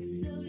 so